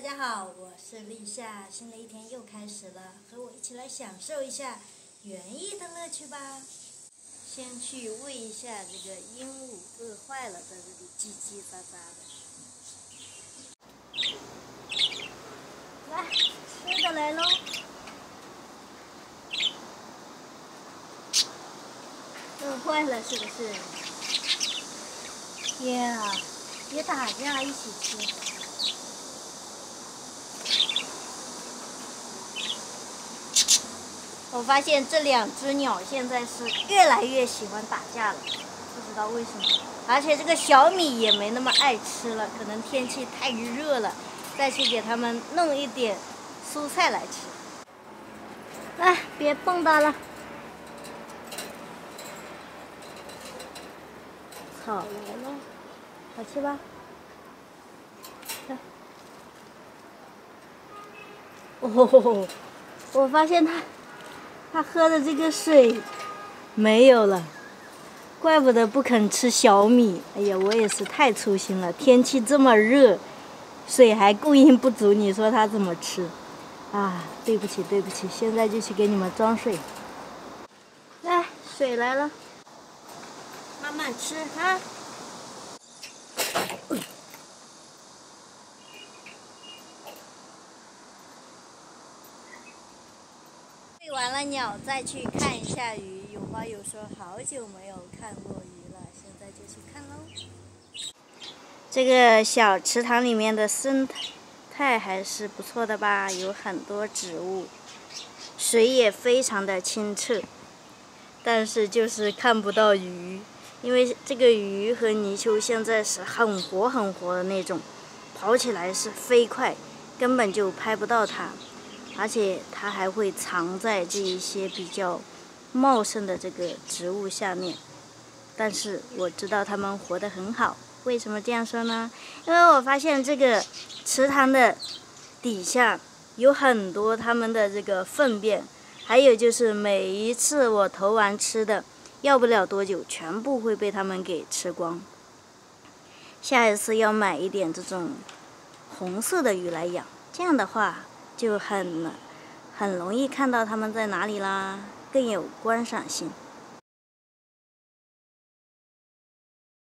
大家好，我是立夏，新的一天又开始了，和我一起来享受一下园艺的乐趣吧。先去喂一下这个鹦鹉，饿坏了，在这里叽叽喳喳的。来，吃的来喽！饿坏了是不是？呀，别打架，一起吃。我发现这两只鸟现在是越来越喜欢打架了，不知道为什么。而且这个小米也没那么爱吃了，可能天气太热了。再去给它们弄一点蔬菜来吃。来，别蹦跶了。草来了，好吃吧？哦，我发现它。他喝的这个水没有了，怪不得不肯吃小米。哎呀，我也是太粗心了。天气这么热，水还供应不足，你说他怎么吃？啊，对不起，对不起，现在就去给你们装水。来，水来了，慢慢吃啊哈。完了鸟，再去看一下鱼。有花友说好久没有看过鱼了，现在就去看喽。这个小池塘里面的生态还是不错的吧？有很多植物，水也非常的清澈，但是就是看不到鱼，因为这个鱼和泥鳅现在是很活很活的那种，跑起来是飞快，根本就拍不到它。而且它还会藏在这一些比较茂盛的这个植物下面，但是我知道它们活得很好。为什么这样说呢？因为我发现这个池塘的底下有很多它们的这个粪便，还有就是每一次我投完吃的，要不了多久全部会被它们给吃光。下一次要买一点这种红色的鱼来养，这样的话。就很很容易看到它们在哪里啦，更有观赏性。